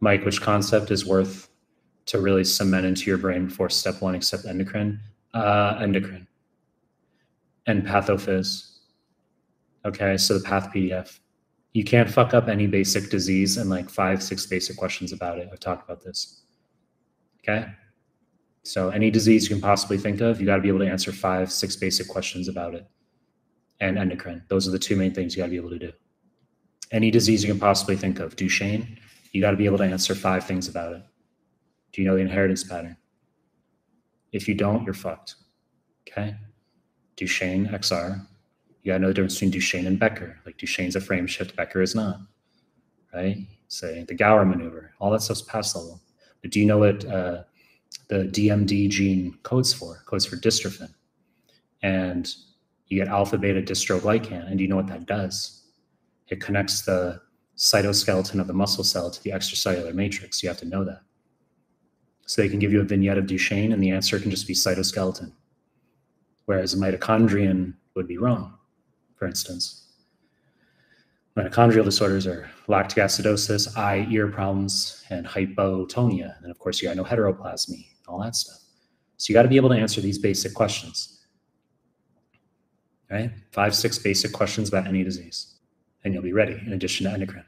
Mike, which concept is worth to really cement into your brain before step one, except endocrine? Uh, endocrine and pathophys. Okay, so the path PDF. You can't fuck up any basic disease and like five, six basic questions about it. I've talked about this. Okay. So any disease you can possibly think of, you got to be able to answer five, six basic questions about it. And endocrine. Those are the two main things you got to be able to do. Any disease you can possibly think of, Duchenne, you got to be able to answer five things about it. Do you know the inheritance pattern? If you don't, you're fucked. Okay. Duchenne XR. You got to know the difference between Duchenne and Becker. Like Duchenne's a frame shift, Becker is not. Right? Say the Gower maneuver, all that stuff's past level. But do you know what uh, the DMD gene codes for? Codes for dystrophin. And you get alpha beta dystroglycan. And do you know what that does? It connects the cytoskeleton of the muscle cell to the extracellular matrix. You have to know that. So they can give you a vignette of Duchenne, and the answer can just be cytoskeleton. Whereas a mitochondrion would be wrong, for instance. Mitochondrial disorders are lactic acidosis, eye, ear problems, and hypotonia. And of course, you got no heteroplasmy, all that stuff. So you got to be able to answer these basic questions. Right? Five, six basic questions about any disease. And you'll be ready in addition to endocrine.